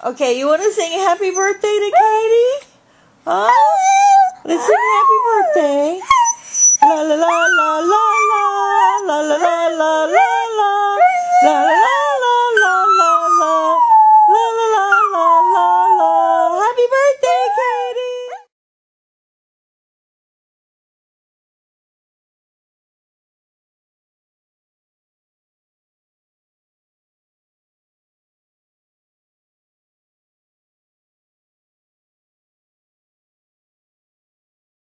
Okay, you want to sing happy birthday to Katie? Huh? Let's sing happy birthday. La la la la la.